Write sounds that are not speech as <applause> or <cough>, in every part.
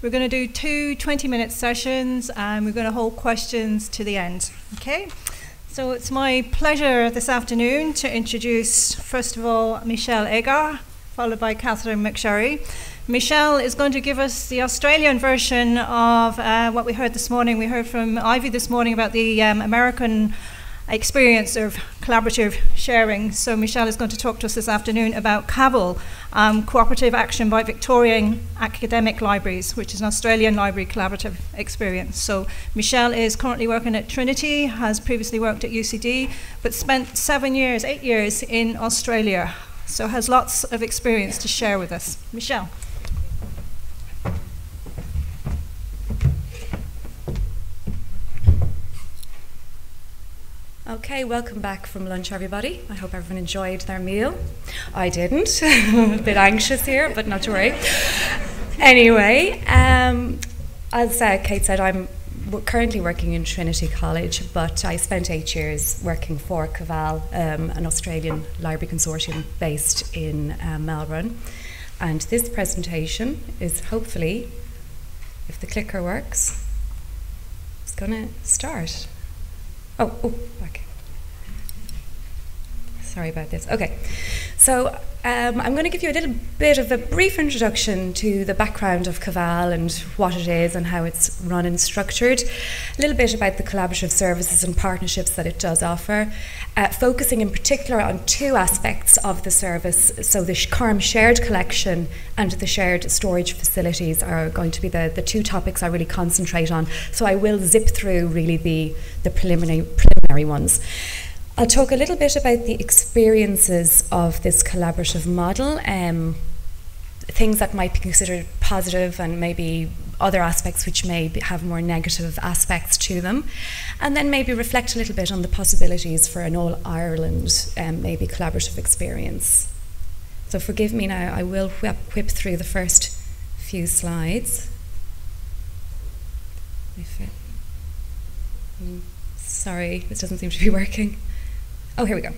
We're going to do two 20 minute sessions and we're going to hold questions to the end. Okay? So it's my pleasure this afternoon to introduce, first of all, Michelle Agar, followed by Catherine McSherry. Michelle is going to give us the Australian version of uh, what we heard this morning. We heard from Ivy this morning about the um, American experience of collaborative sharing. So Michelle is going to talk to us this afternoon about CAVAL, um, Cooperative Action by Victorian Academic Libraries, which is an Australian library collaborative experience. So Michelle is currently working at Trinity, has previously worked at UCD, but spent seven years, eight years in Australia. So has lots of experience to share with us. Michelle. Okay, welcome back from lunch, everybody. I hope everyone enjoyed their meal. I didn't. <laughs> a bit anxious here, but not to worry. Anyway, um, as uh, Kate said, I'm currently working in Trinity College, but I spent eight years working for CAVAL, um, an Australian library consortium based in uh, Melbourne. And this presentation is hopefully, if the clicker works, it's going to start. Oh, oh, back. Sorry about this. Okay. So um, I'm going to give you a little bit of a brief introduction to the background of CAVAL and what it is and how it's run and structured. A little bit about the collaborative services and partnerships that it does offer, uh, focusing in particular on two aspects of the service. So the CARM shared collection and the shared storage facilities are going to be the, the two topics I really concentrate on. So I will zip through really the, the preliminary, preliminary ones. I'll talk a little bit about the experiences of this collaborative model, um, things that might be considered positive and maybe other aspects which may be, have more negative aspects to them, and then maybe reflect a little bit on the possibilities for an all Ireland um, maybe collaborative experience. So forgive me now, I will whip, whip through the first few slides. If it, mm, sorry, this doesn't seem to be working. Oh, here we go.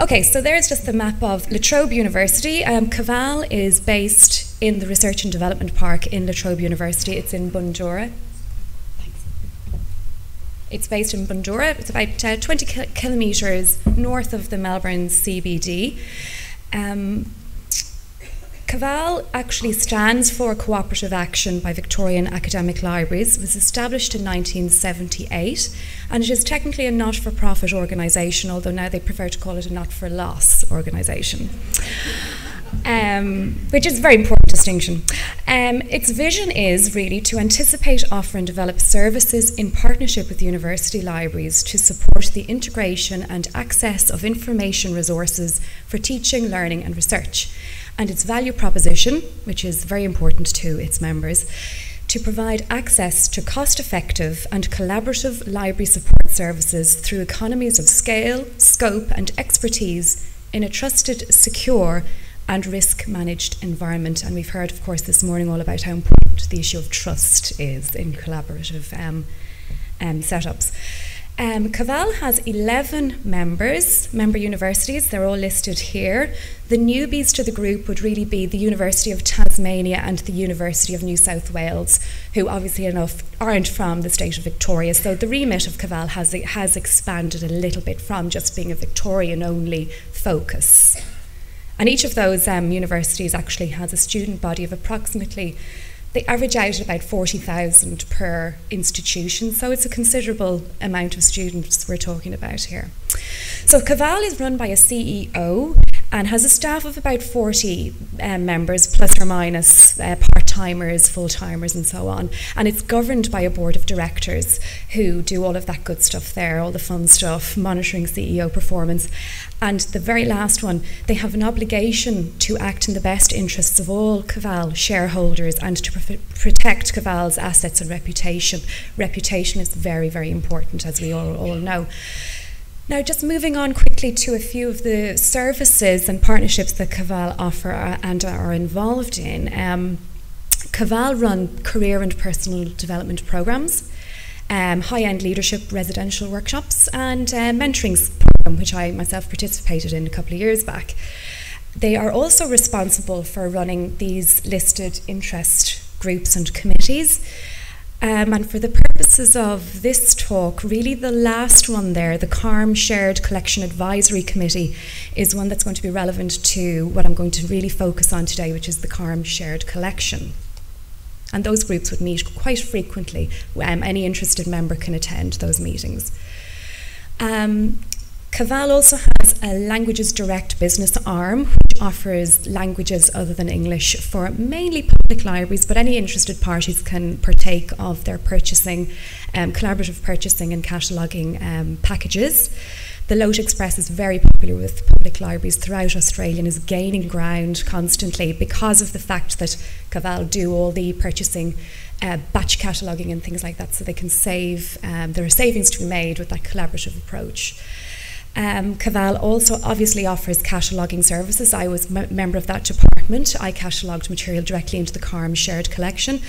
Okay, so there's just the map of La Trobe University. Um, CAVAL is based in the Research and Development Park in La Trobe University. It's in Bundoora. It's based in Bundoora. It's about uh, 20 ki kilometres north of the Melbourne CBD. Um, CAVAL actually stands for Cooperative Action by Victorian Academic Libraries. It was established in 1978 and it is technically a not for profit organisation, although now they prefer to call it a not for loss organisation. Um, which is a very important distinction. Um, its vision is really to anticipate, offer, and develop services in partnership with university libraries to support the integration and access of information resources for teaching, learning, and research and its value proposition, which is very important to its members, to provide access to cost effective and collaborative library support services through economies of scale, scope, and expertise in a trusted, secure, and risk managed environment. And we've heard, of course, this morning all about how important the issue of trust is in collaborative um, um, setups. Um, CAVAL has 11 members, member universities, they're all listed here. The newbies to the group would really be the University of Tasmania and the University of New South Wales, who obviously enough aren't from the state of Victoria. So the remit of Caval has, has expanded a little bit from just being a Victorian only focus. And each of those um, universities actually has a student body of approximately they average out at about 40,000 per institution, so it's a considerable amount of students we're talking about here. So CAVAL is run by a CEO and has a staff of about 40 um, members, plus or minus uh, part timers, full timers, and so on. And it's governed by a board of directors who do all of that good stuff there, all the fun stuff, monitoring CEO performance. And the very last one, they have an obligation to act in the best interests of all CAVAL shareholders and to protect CAVAL's assets and reputation. Reputation is very, very important, as we all, all know. Now, just moving on quickly to a few of the services and partnerships that CAVAL offer and are involved in. Um, CAVAL run career and personal development programs, um, high-end leadership residential workshops, and uh, mentoring program, which I myself participated in a couple of years back. They are also responsible for running these listed interest groups and committees. Um, and for the purposes of this talk, really the last one there, the CARM Shared Collection Advisory Committee, is one that's going to be relevant to what I'm going to really focus on today, which is the CARM Shared Collection. And those groups would meet quite frequently. Um, any interested member can attend those meetings. Um, CAVAL also has a Languages Direct business arm, which offers languages other than English for mainly public libraries, but any interested parties can partake of their purchasing, um, collaborative purchasing and cataloguing um, packages. The Lote Express is very popular with public libraries throughout Australia and is gaining ground constantly because of the fact that CAVAL do all the purchasing, uh, batch cataloguing, and things like that, so they can save. Um, there are savings to be made with that collaborative approach. Um, CAVAL also obviously offers cataloguing services. I was a member of that department. I catalogued material directly into the CARM shared collection,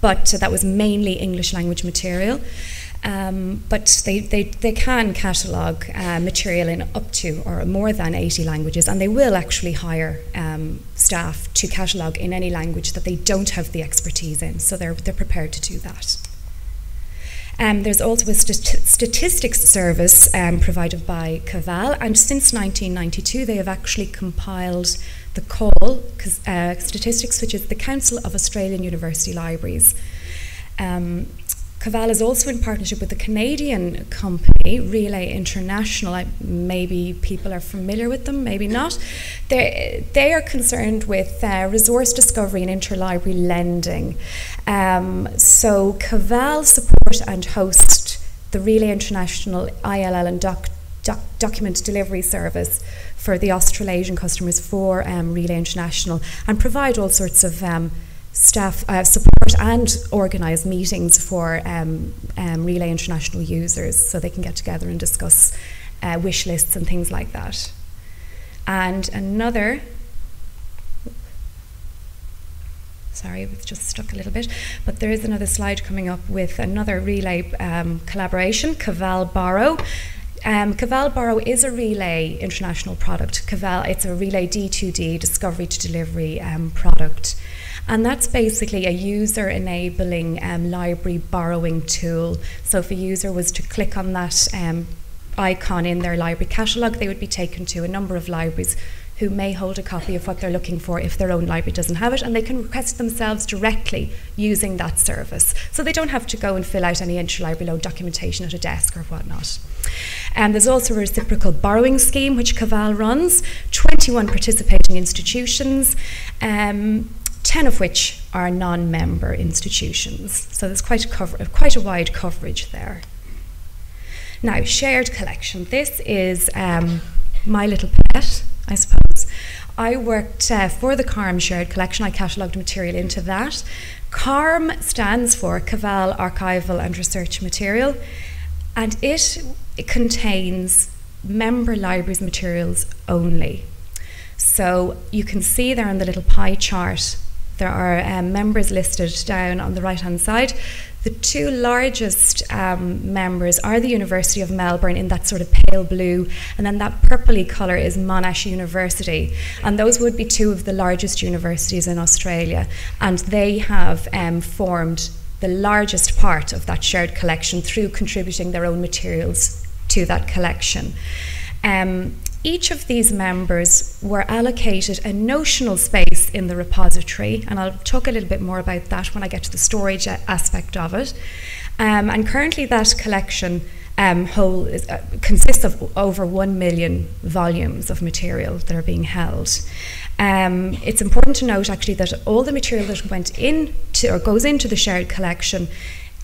but uh, that was mainly English language material. Um, but they, they, they can catalogue uh, material in up to or more than 80 languages, and they will actually hire um, staff to catalogue in any language that they don't have the expertise in, so they're, they're prepared to do that. Um, there's also a st- statistics service um, provided by CAVAL, and since 1992, they have actually compiled the CAUL uh, statistics, which is the Council of Australian University Libraries. Um, CAVAL is also in partnership with the Canadian company Relais International. I, maybe people are familiar with them, maybe not. They, they are concerned with uh, resource discovery and interlibrary lending. Um, so Caval support and host the Relais International ILL and doc, doc, document delivery service for the Australasian customers for um, Relais International and provide all sorts of um, staff uh, support and organise meetings for um, um, Relais International users so they can get together and discuss uh, wish lists and things like that. And another, sorry, it's just stuck a little bit, but there is another slide coming up with another Relais um, collaboration, CAVAL Borrow. Um, Borrow is a Relais international product. CAVAL, it's a Relais D2D, discovery to delivery um, product. And that's basically a user enabling um, library borrowing tool. So if a user was to click on that um, icon in their library catalogue, they would be taken to a number of libraries who may hold a copy of what they're looking for if their own library doesn't have it, and they can request themselves directly using that service. So they don't have to go and fill out any interlibrary loan documentation at a desk or whatnot. And there's also a reciprocal borrowing scheme which CAVAL runs, 21 participating institutions. Um, 10 of which are non member institutions. So there's quite a, cover, quite a wide coverage there. Now, shared collection. This is um, my little pet, I suppose. I worked uh, for the CARM shared collection. I catalogued material into that. CARM stands for CAVAL Archival and Research Material, and it, it contains member libraries materials only. So you can see there on the little pie chart there are um, members listed down on the right hand side. The two largest um, members are the University of Melbourne in that sort of pale blue, and then that purpley colour is Monash University. And those would be two of the largest universities in Australia. And they have um, formed the largest part of that shared collection through contributing their own materials to that collection. Um, each of these members were allocated a notional space in the repository, and I'll talk a little bit more about that when I get to the storage aspect of it. Um, and currently, that collection um, whole is, uh, consists of over one million volumes of material that are being held. Um, it's important to note actually that all the material that went into or goes into the shared collection,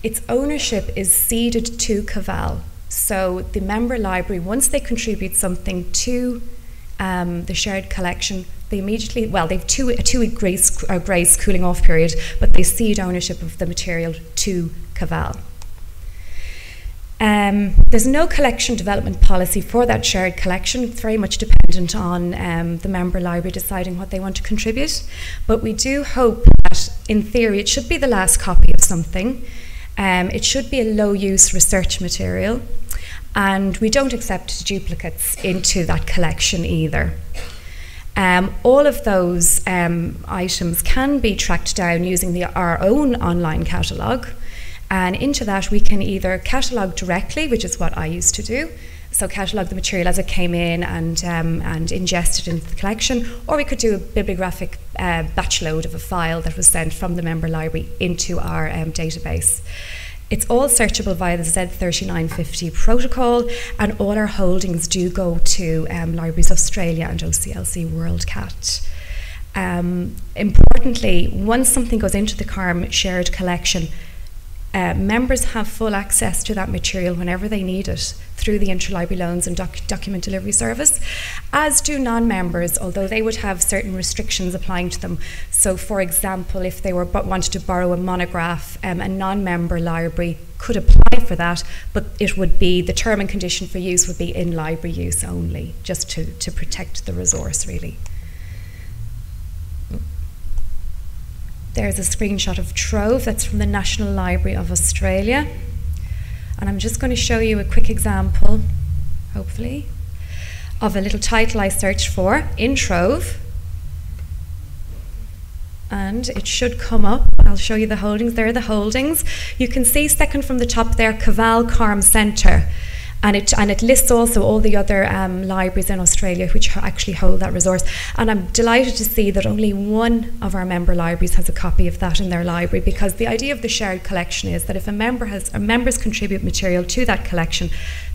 its ownership is ceded to CAVAL. So the member library, once they contribute something to um, the shared collection, they immediately, well, they've two, a two week grace, uh, grace cooling off period, but they cede ownership of the material to CAVAL. Um, there's no collection development policy for that shared collection. It's very much dependent on um, the member library deciding what they want to contribute. But we do hope that, in theory, it should be the last copy of something. Um, it should be a low use research material, and we don't accept duplicates into that collection either. Um, all of those um, items can be tracked down using the, our own online catalogue. And into that, we can either catalogue directly, which is what I used to do, so catalogue the material as it came in and, um, and ingest it into the collection, or we could do a bibliographic uh, batch load of a file that was sent from the member library into our um, database. It's all searchable via the Z3950 protocol, and all our holdings do go to um, Libraries Australia and OCLC WorldCat. Um, importantly, once something goes into the CARM shared collection, uh, members have full access to that material whenever they need it through the interlibrary loans and doc document delivery service, as do non-members, although they would have certain restrictions applying to them. So, for example, if they were wanted to borrow a monograph, um, a non-member library could apply for that, but it would be the term and condition for use would be in library use only, just to, to protect the resource really. There's a screenshot of Trove that's from the National Library of Australia. And I'm just going to show you a quick example, hopefully, of a little title I searched for in Trove. And it should come up. I'll show you the holdings. There are the holdings. You can see second from the top there, CAVAL Carm Centre and it and it lists also all the other um, libraries in Australia which actually hold that resource. And I'm delighted to see that only one of our member libraries has a copy of that in their library because the idea of the shared collection is that if a member has members contribute material to that collection,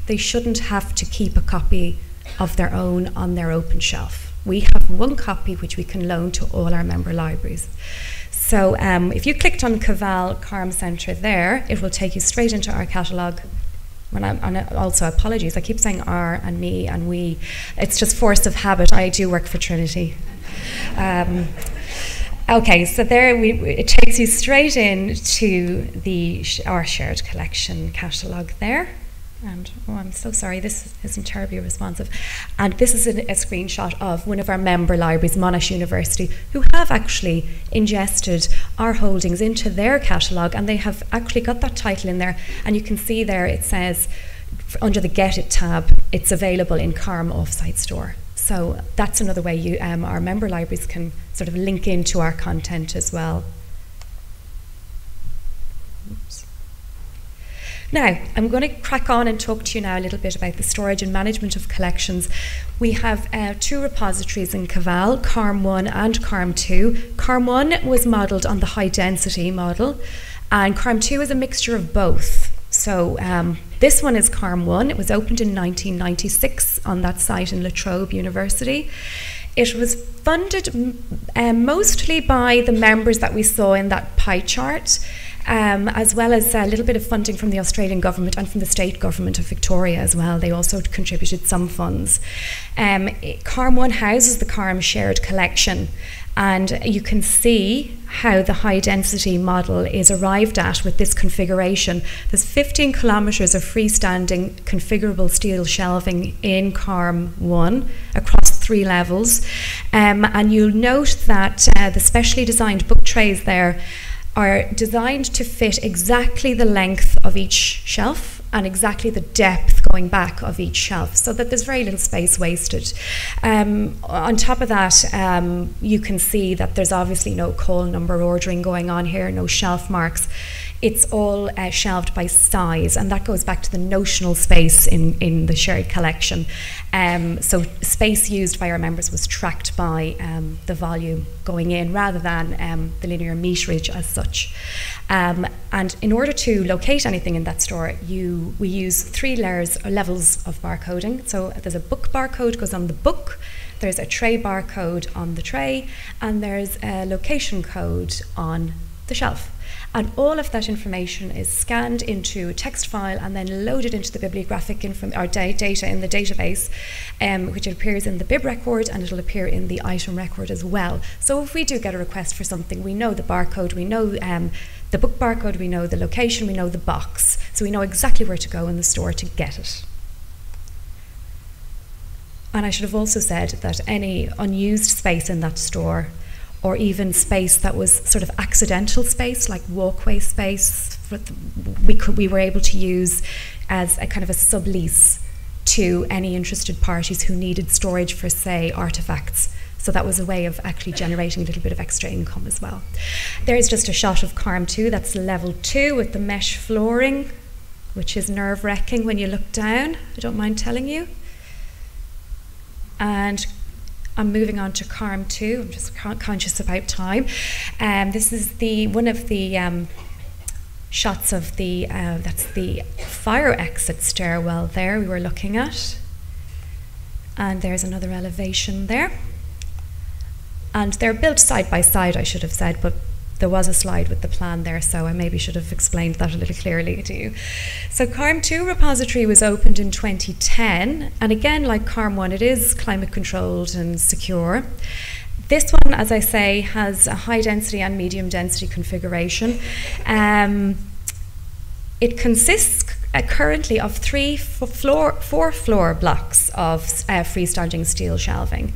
they shouldn't have to keep a copy of their own on their open shelf. We have one copy which we can loan to all our member libraries. So um, if you clicked on CAVAL Carm Centre there, it will take you straight into our catalogue and, I, and also apologies, I keep saying our and me and we. It's just force of habit. I do work for Trinity. Um, okay, so there we, it takes you straight in to the our shared collection catalogue there. And oh, I'm so sorry, this isn't terribly responsive. And this is a, a, screenshot of one of our member libraries, Monash University, who have actually ingested our holdings into their catalogue, and they have actually got that title in there. And you can see there it says under the Get It tab, it's available in CARM offsite store. So that's another way you, um, our member libraries can sort of link into our content as well. Now, I'm going to crack on and talk to you now a little bit about the storage and management of collections. We have uh, two repositories in CAVAL, CARM 1 and CARM 2. CARM 1 was modelled on the high density model, and CARM 2 is a mixture of both. So um, this one is CARM 1. It was opened in 1996 on that site in La Trobe University. It was funded um, mostly by the members that we saw in that pie chart um, as well as a little bit of funding from the Australian government and from the state government of Victoria as well. They also contributed some funds. Um, CARM 1 houses the CARM shared collection. And you can see how the high density model is arrived at with this configuration. There's 15 kilometres of freestanding configurable steel shelving in CARM 1 across three levels. Um, and you'll note that uh, the specially designed book trays there are designed to fit exactly the length of each shelf and exactly the depth going back of each shelf so that there's very little space wasted. Um, on top of that, um, you can see that there's obviously no call number ordering going on here, no shelf marks it's all uh, shelved by size, and that goes back to the notional space in, in the shared collection. Um, so, space used by our members was tracked by um, the volume going in rather than um, the linear meterage as such. Um, and in order to locate anything in that store, you we use three layers or levels of barcoding. So, there's a book barcode goes on the book there's a tray barcode on the tray, and there's a location code on the shelf. And all of that information is scanned into a text file and then loaded into the bibliographic inform- or da- data in the database, um, which appears in the bib record and it'll appear in the item record as well. So if we do get a request for something, we know the barcode, we know um, the book barcode, we know the location, we know the box. So we know exactly where to go in the store to get it. And I should have also said that any unused space in that store or even space that was sort of accidental space, like walkway space, we could we were able to use as a kind of a sublease to any interested parties who needed storage for, say, artifacts. So that was a way of actually generating a little bit of extra income as well. There's just a shot of Carm 2, that's level 2 with the mesh flooring, which is nerve wracking when you look down, I don't mind telling you. And I'm moving on to Carm 2, I'm just conscious about time. Um, this is the one of the um, shots of the, uh, that's the fire exit stairwell there we were looking at. And there's another elevation there. And they're built side by side, I should have said, but there was a slide with the plan there, so I maybe should have explained that a little clearly to you. So CARM 2 repository was opened in 2010, and again, like CARM 1, it is climate controlled and secure. This one, as I say, has a high density and medium density configuration. Um, it consists uh, currently of three floor, four floor blocks of uh, freestanding steel shelving.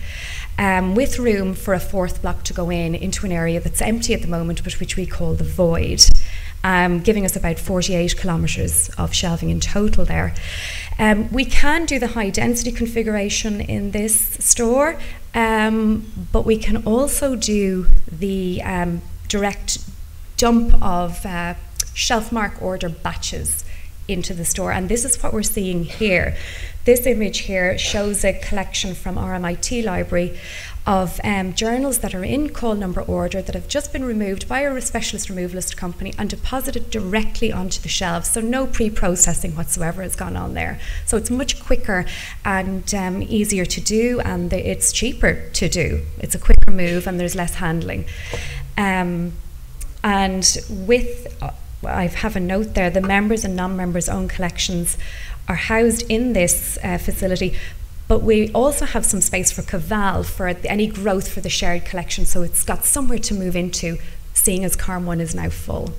Um, with room for a fourth block to go in into an area that's empty at the moment, but which we call the void, um, giving us about 48 kilometres of shelving in total there. Um, we can do the high density configuration in this store, um, but we can also do the um, direct dump of uh, shelf mark order batches into the store. And this is what we're seeing here. This image here shows a collection from RMIT Library of um, journals that are in call number order that have just been removed by a specialist removalist company and deposited directly onto the shelves. So no pre-processing whatsoever has gone on there. So it's much quicker and um, easier to do, and it's cheaper to do. It's a quicker move, and there's less handling. Um, and with uh, I have a note there, the members and non-members own collections are housed in this uh, facility, but we also have some space for Caval for any growth for the shared collection, so it's got somewhere to move into, seeing as CARM 1 is now full.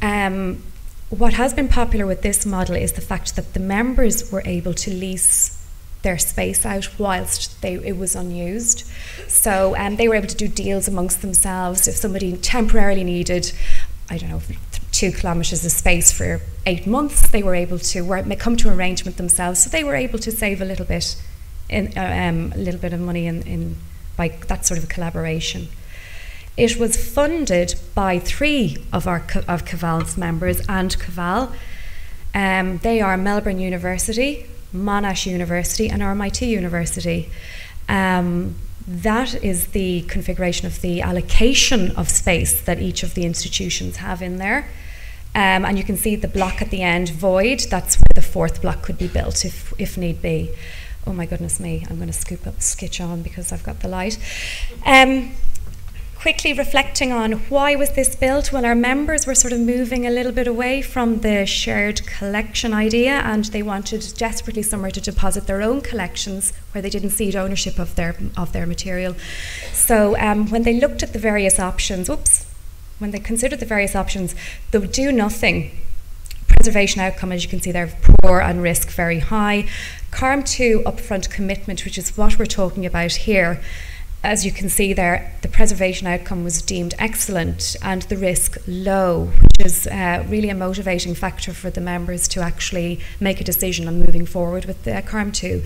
Um, what has been popular with this model is the fact that the members were able to lease their space out whilst they, it was unused. So um, they were able to do deals amongst themselves. If somebody temporarily needed, I don't know, two kilometres of space for eight months. They were able to work, come to an arrangement themselves, so they were able to save a little bit, in, uh, um, a little bit of money in, in by that sort of collaboration. It was funded by three of our of Caval's members and Caval. Um, they are Melbourne University, Monash University, and RMIT University. Um, that is the configuration of the allocation of space that each of the institutions have in there. Um, and you can see the block at the end, void, that's where the fourth block could be built if, if need be. Oh my goodness me, I'm going to scoop up sketch on because I've got the light. Um, quickly reflecting on why was this built well our members were sort of moving a little bit away from the shared collection idea and they wanted desperately somewhere to deposit their own collections where they didn't cede ownership of their of their material so um, when they looked at the various options oops when they considered the various options, the do nothing preservation outcome, as you can see there, poor and risk very high. CARM 2 upfront commitment, which is what we're talking about here. As you can see there, the preservation outcome was deemed excellent and the risk low, which is uh, really a motivating factor for the members to actually make a decision on moving forward with the CARM 2.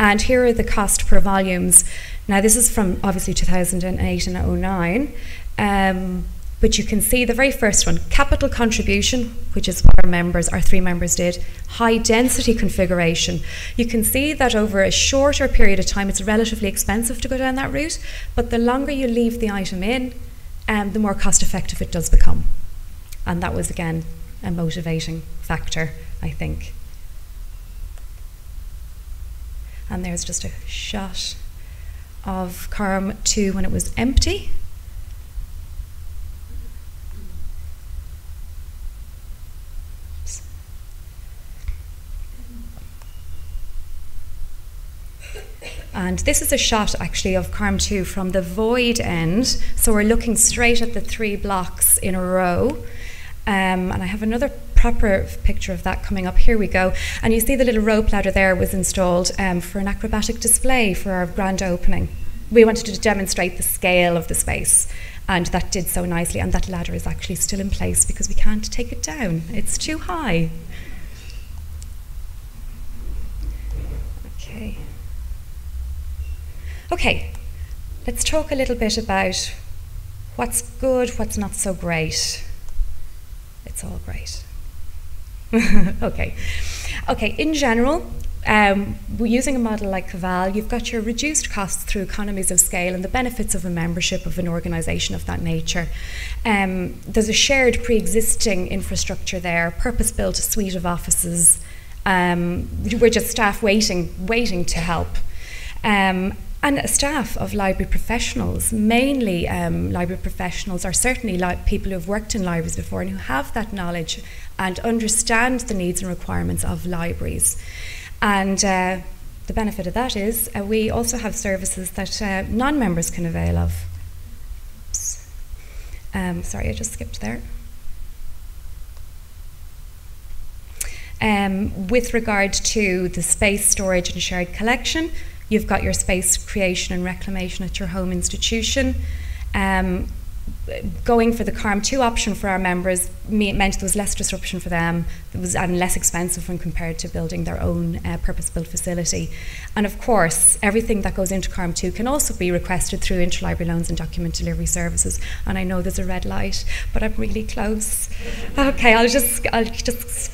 And here are the cost per volumes. Now, this is from obviously 2008 and 09. Um, but you can see the very first one, capital contribution, which is what our members, our three members did, high density configuration. You can see that over a shorter period of time, it's relatively expensive to go down that route, but the longer you leave the item in, um, the more cost effective it does become. And that was, again, a motivating factor, I think. And there's just a shot of Carm 2 when it was empty. And this is a shot actually of Carm 2 from the void end. So we're looking straight at the three blocks in a row. Um, and I have another proper picture of that coming up. Here we go. And you see the little rope ladder there was installed um, for an acrobatic display for our grand opening. We wanted to demonstrate the scale of the space, and that did so nicely. And that ladder is actually still in place because we can't take it down, it's too high. Okay. Okay, let's talk a little bit about what's good, what's not so great. It's all great. <laughs> okay. Okay, in general, um, using a model like Caval, you've got your reduced costs through economies of scale and the benefits of a membership of an organisation of that nature. Um, there's a shared pre existing infrastructure there, purpose built suite of offices. Um, we're just staff waiting, waiting to help. Um, and a staff of library professionals, mainly um, library professionals, are certainly like people who have worked in libraries before and who have that knowledge and understand the needs and requirements of libraries. And uh, the benefit of that is uh, we also have services that uh, non members can avail of. Um, sorry, I just skipped there. Um, with regard to the space storage and shared collection, you've got your space creation and reclamation at your home institution. Um, going for the CARM2 option for our members meant there was less disruption for them it was and less expensive when compared to building their own uh, purpose-built facility. And of course, everything that goes into CARM2 can also be requested through interlibrary loans and document delivery services. And I know there's a red light, but I'm really close. Okay, I'll just I'll just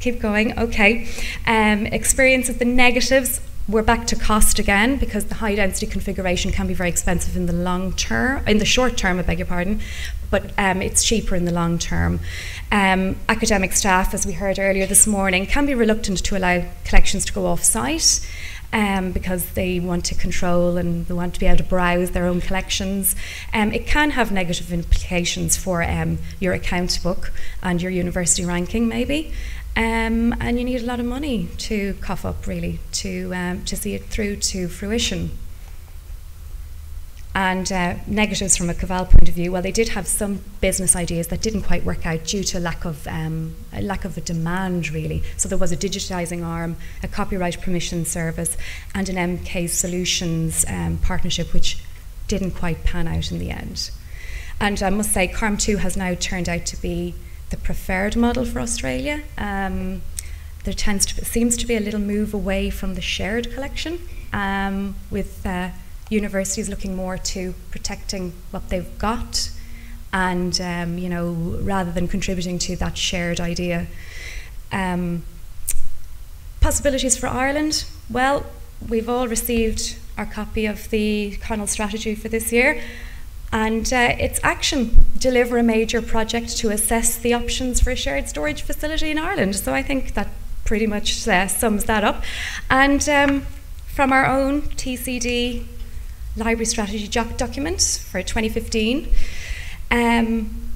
keep going. Okay, um, experience of the negatives we're back to cost again because the high density configuration can be very expensive in the long term, in the short term, I beg your pardon, but um, it's cheaper in the long term. Um, academic staff, as we heard earlier this morning, can be reluctant to allow collections to go off site. Um, because they want to control and they want to be able to browse their own collections. Um, it can have negative implications for um, your account book and your university ranking, maybe. Um, and you need a lot of money to cough up, really, to, um, to see it through to fruition. And uh, negatives from a Caval point of view, well, they did have some business ideas that didn't quite work out due to lack of um, a lack of a demand, really. So there was a digitising arm, a copyright permission service, and an MK Solutions um, partnership, which didn't quite pan out in the end. And I must say, CARM2 has now turned out to be the preferred model for Australia. Um, there tends to seems to be a little move away from the shared collection, um, with uh, universities looking more to protecting what they've got, and um, you know rather than contributing to that shared idea. Um, possibilities for Ireland. Well, we've all received our copy of the CONUL strategy for this year. And uh, it's action deliver a major project to assess the options for a shared storage facility in Ireland. So I think that pretty much uh, sums that up. And um, from our own TCD library strategy document for 2015, um,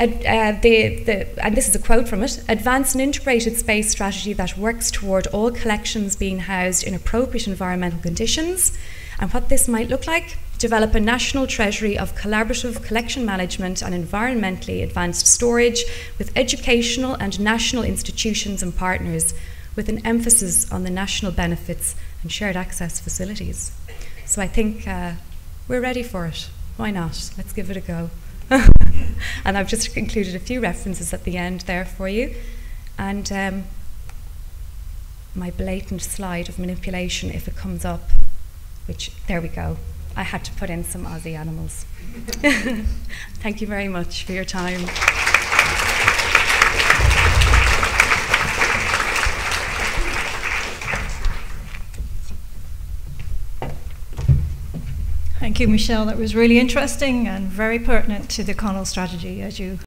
uh, the, the, and this is a quote from it advance an integrated space strategy that works toward all collections being housed in appropriate environmental conditions. And what this might look like develop a national treasury of collaborative collection management and environmentally advanced storage with educational and national institutions and partners, with an emphasis on the national benefits and shared access facilities. So I think uh, we're ready for it. Why not? Let's give it a go. <laughs> and I've just included a few references at the end there for you. And um, my blatant slide of manipulation, if it comes up, which, there we go. I had to put in some Aussie animals. <laughs> Thank you very much for your time. Thank you, Michelle. That was really interesting and very pertinent to the CONUL strategy, as you